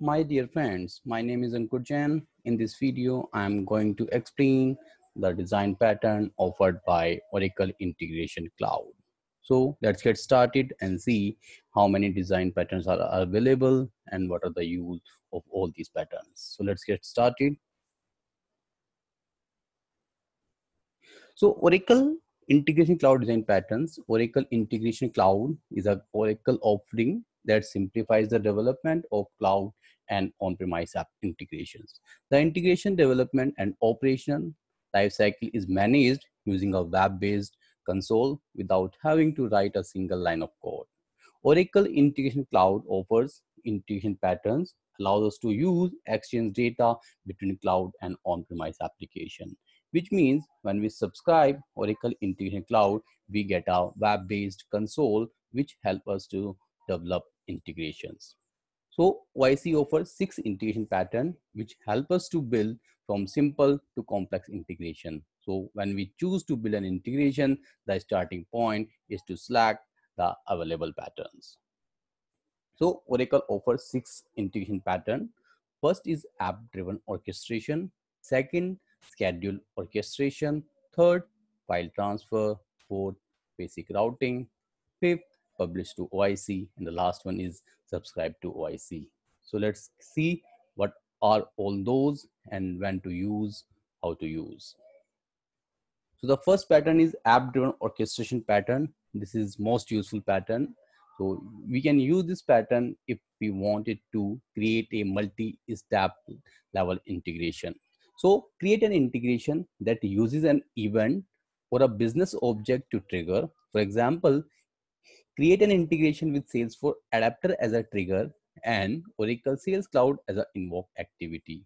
My dear friends, my name is Ankur Jain. In this video, I am going to explain the design pattern offered by Oracle Integration Cloud. So let's get started and see how many design patterns are available and what are the use of all these patterns. So let's get started. So Oracle Integration Cloud Design Patterns, Oracle Integration Cloud is a Oracle offering that simplifies the development of cloud and on-premise app integrations. The integration development and operation lifecycle is managed using a web-based console without having to write a single line of code. Oracle Integration Cloud offers integration patterns, allows us to use exchange data between cloud and on-premise application, which means when we subscribe Oracle Integration Cloud, we get a web-based console which help us to develop integrations. So OIC offers six integration pattern which help us to build from simple to complex integration. So when we choose to build an integration, the starting point is to select the available patterns. So Oracle offers six integration pattern. First is app-driven orchestration. Second, schedule orchestration. Third, file transfer. Fourth, basic routing. Fifth, publish to OIC. And the last one is subscribe to OIC. So let's see what are all those and when to use, how to use. So the first pattern is app-driven orchestration pattern. This is most useful pattern. So we can use this pattern if we wanted to create a multi-step level integration. So create an integration that uses an event or a business object to trigger. For example, create an integration with Salesforce adapter as a trigger and Oracle Sales Cloud as an invoke activity.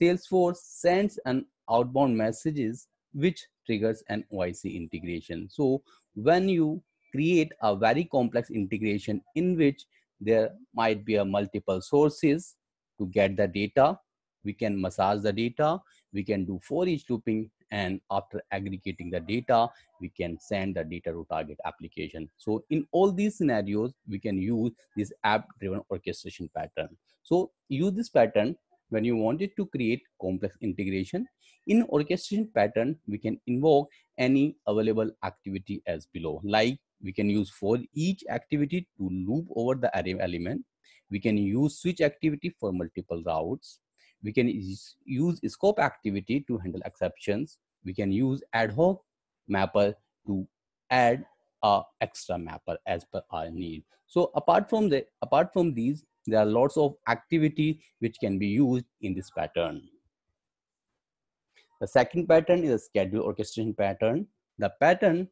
Salesforce sends an outbound messages which triggers an OIC integration. So when you create a very complex integration in which there might be a multiple sources to get the data, we can massage the data, we can do for each looping and after aggregating the data, we can send the data to target application. So in all these scenarios, we can use this app-driven orchestration pattern. So use this pattern when you wanted to create complex integration. In orchestration pattern, we can invoke any available activity as below. Like we can use for each activity to loop over the array element. We can use switch activity for multiple routes we can use scope activity to handle exceptions. We can use ad hoc mapper to add a extra mapper as per our need. So apart from the apart from these, there are lots of activity which can be used in this pattern. The second pattern is a schedule orchestration pattern. The pattern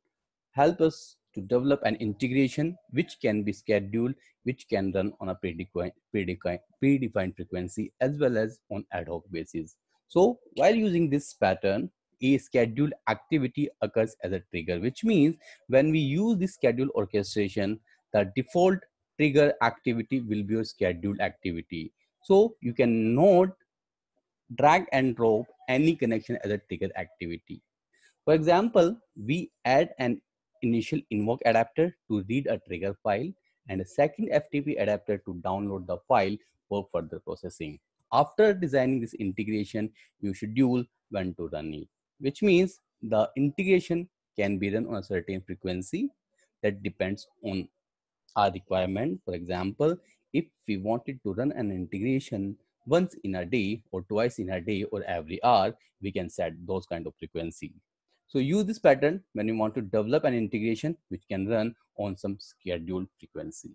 help us to develop an integration which can be scheduled, which can run on a predefined, predefined frequency as well as on ad hoc basis. So while using this pattern, a scheduled activity occurs as a trigger, which means when we use the schedule orchestration, the default trigger activity will be a scheduled activity. So you can not drag and drop any connection as a trigger activity. For example, we add an initial invoke adapter to read a trigger file and a second FTP adapter to download the file for further processing. After designing this integration, you schedule when to run it, which means the integration can be run on a certain frequency that depends on our requirement. For example, if we wanted to run an integration once in a day or twice in a day or every hour, we can set those kind of frequency. So use this pattern when you want to develop an integration which can run on some scheduled frequency.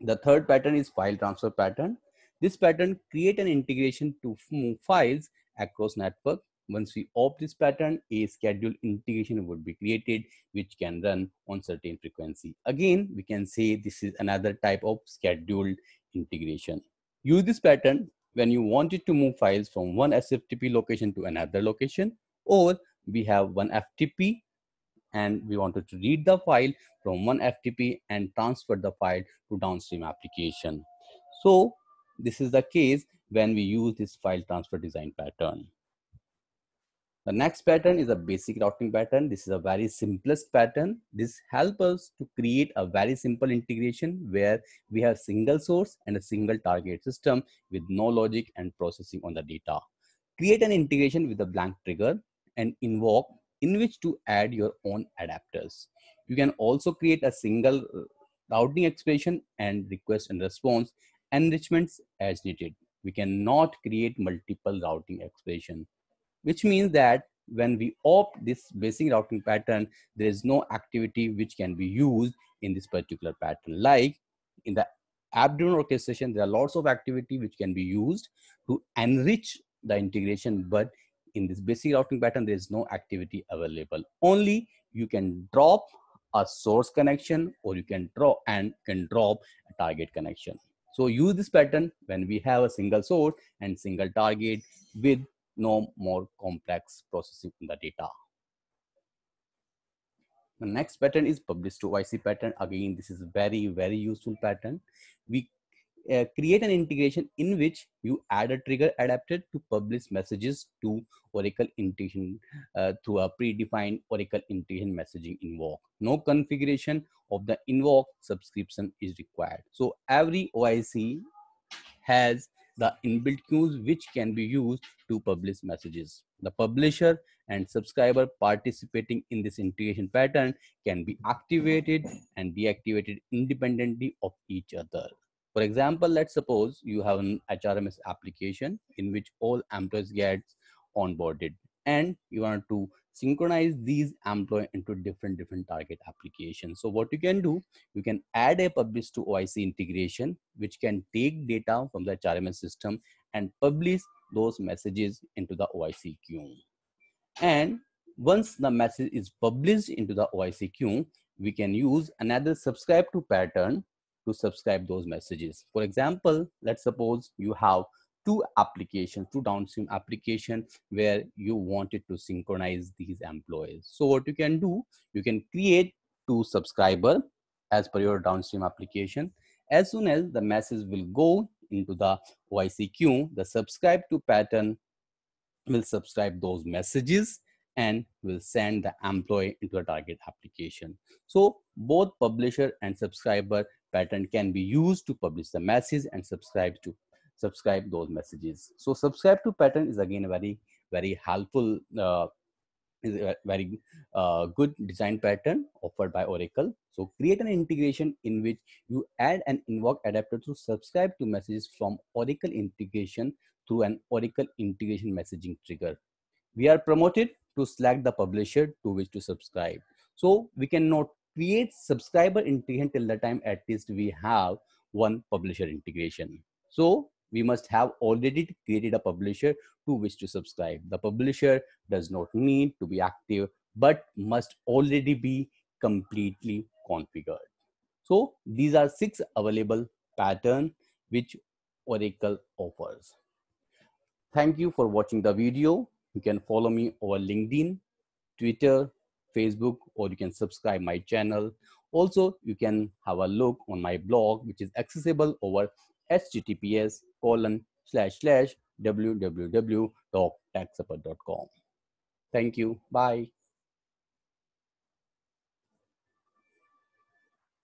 The third pattern is file transfer pattern. This pattern create an integration to move files across network. Once we opt this pattern, a scheduled integration would be created which can run on certain frequency. Again, we can say this is another type of scheduled integration. Use this pattern when you wanted to move files from one SFTP location to another location or we have one FTP and we wanted to read the file from one FTP and transfer the file to downstream application. So this is the case when we use this file transfer design pattern. The next pattern is a basic routing pattern. This is a very simplest pattern. This helps us to create a very simple integration where we have single source and a single target system with no logic and processing on the data. Create an integration with a blank trigger and invoke in which to add your own adapters. You can also create a single uh, routing expression and request and response enrichments as needed. We cannot create multiple routing expression which means that when we opt this basic routing pattern, there is no activity which can be used in this particular pattern. Like in the app-driven orchestration, there are lots of activity which can be used to enrich the integration, but in this basic routing pattern, there is no activity available. Only you can drop a source connection or you can draw and can drop a target connection. So use this pattern when we have a single source and single target with no more complex processing in the data. The next pattern is publish to OIC pattern. Again, this is very, very useful pattern. We uh, create an integration in which you add a trigger adapter to publish messages to Oracle integration uh, through a predefined Oracle integration messaging invoke. No configuration of the invoke subscription is required. So every OIC has the inbuilt queues which can be used to publish messages. The publisher and subscriber participating in this integration pattern can be activated and deactivated independently of each other. For example, let's suppose you have an HRMS application in which all employees get onboarded and you want to synchronize these employee into different different target applications. So what you can do you can add a publish to oic integration which can take data from the hrms system and publish those messages into the oic queue. And once the message is published into the oic queue we can use another subscribe to pattern to subscribe those messages for example let's suppose you have two applications, two downstream application where you wanted to synchronize these employees. So what you can do, you can create two subscriber as per your downstream application. As soon as the message will go into the OIC queue, the subscribe to pattern will subscribe those messages and will send the employee into a target application. So both publisher and subscriber pattern can be used to publish the message and subscribe to subscribe those messages. So subscribe to pattern is again a very, very helpful, uh, very uh, good design pattern offered by Oracle. So create an integration in which you add an invoke adapter to subscribe to messages from Oracle integration through an Oracle integration messaging trigger. We are promoted to select the publisher to which to subscribe. So we cannot create subscriber integration till the time at least we have one publisher integration. So we must have already created a publisher to which to subscribe. The publisher does not need to be active, but must already be completely configured. So these are six available pattern which Oracle offers. Thank you for watching the video. You can follow me over LinkedIn, Twitter, Facebook, or you can subscribe my channel. Also, you can have a look on my blog, which is accessible over https colon slash slash www.techsupper.com. Thank you. Bye.